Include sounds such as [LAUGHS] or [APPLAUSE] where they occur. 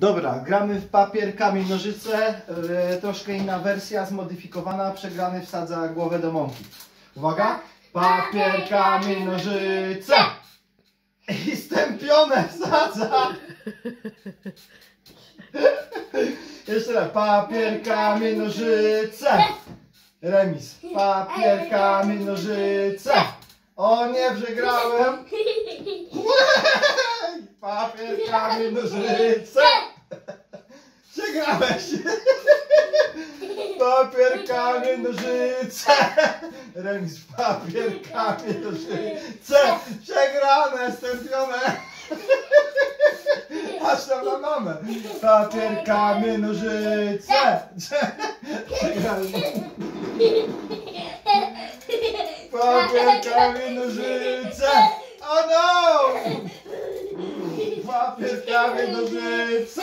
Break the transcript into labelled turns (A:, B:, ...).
A: Dobra, gramy w papier, kamień, nożyce. Yy, troszkę inna wersja, zmodyfikowana. Przegrany wsadza głowę do mąki. Uwaga! Papier, kamień, nożyce! I stępione wsadza! Jeszcze raz. Papier, kamień, nożyce! Remis. Papier, kamień, nożyce! O nie, przegrałem! [LAUGHS] Papier, kamień, nożyce! Przegrałeś! Papier, kamień, nożyce! Remis, papier, kamień, nożyce! Przegrane, stępione! Patrz tam na mamę! Papier, kamień, nożyce! Przegrane! Papier, kamień, nożyce! O no! Papier, kamień, nożyce!